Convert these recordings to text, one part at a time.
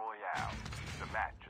Royale. The match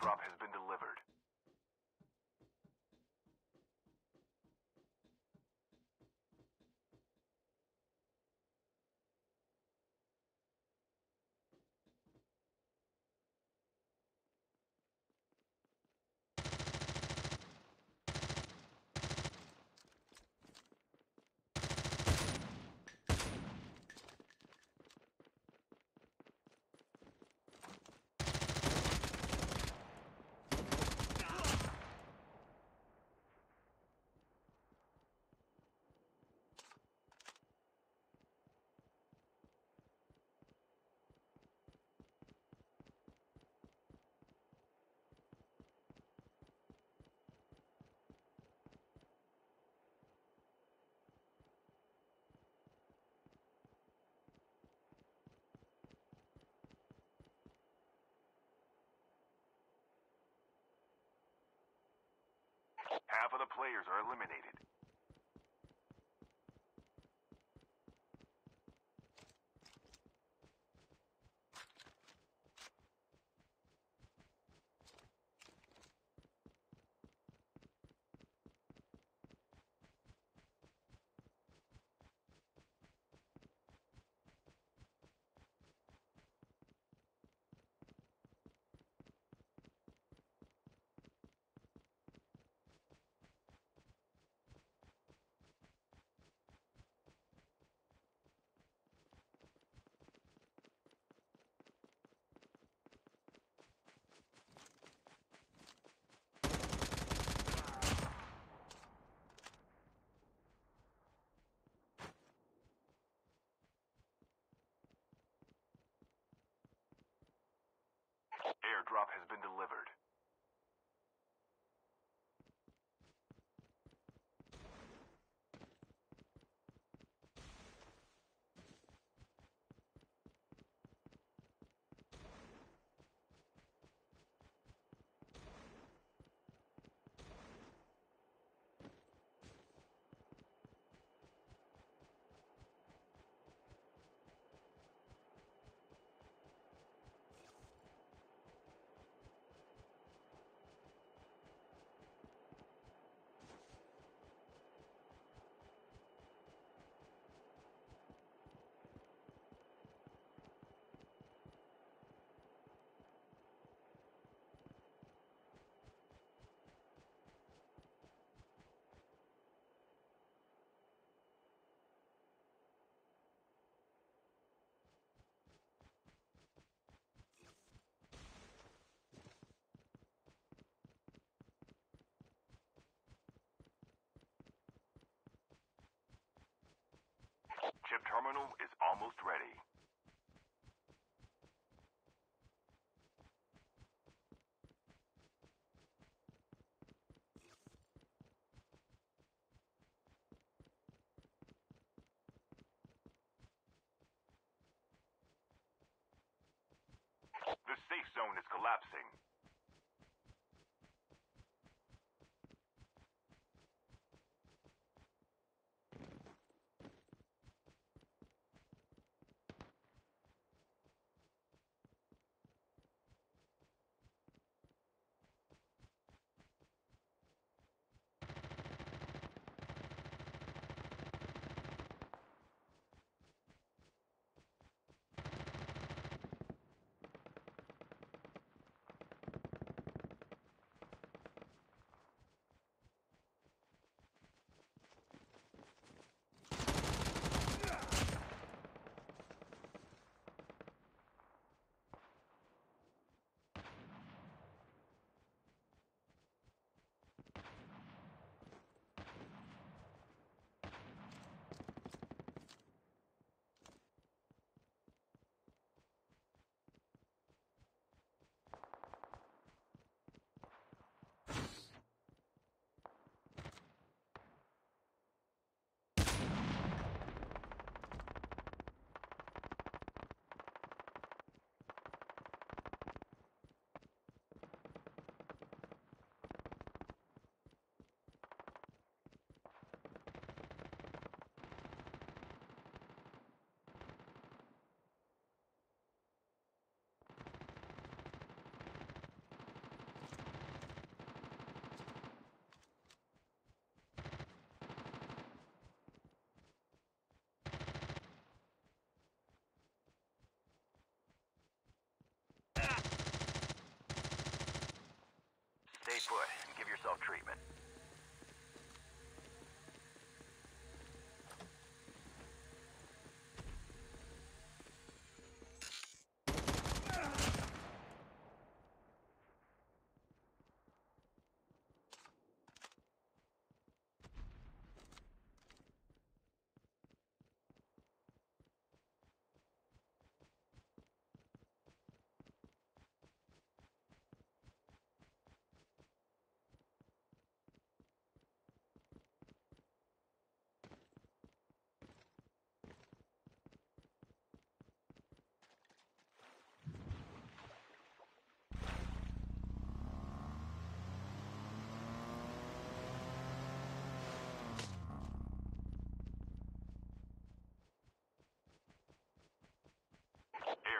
drop his Half of the players are eliminated. Almost ready.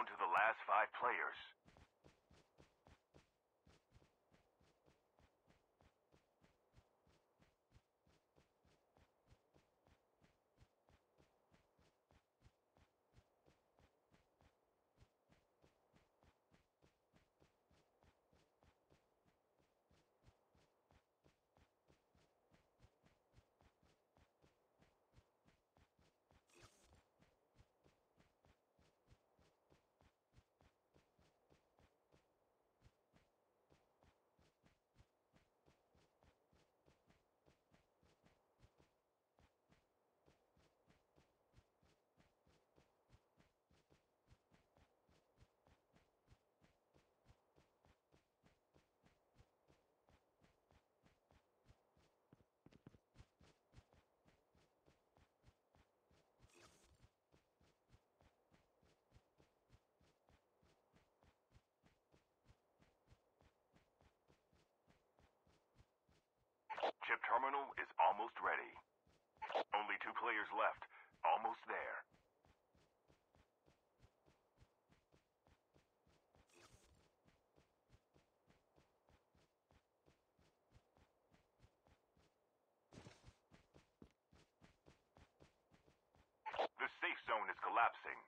Down to the last five players. Terminal is almost ready. Only two players left. Almost there. The safe zone is collapsing.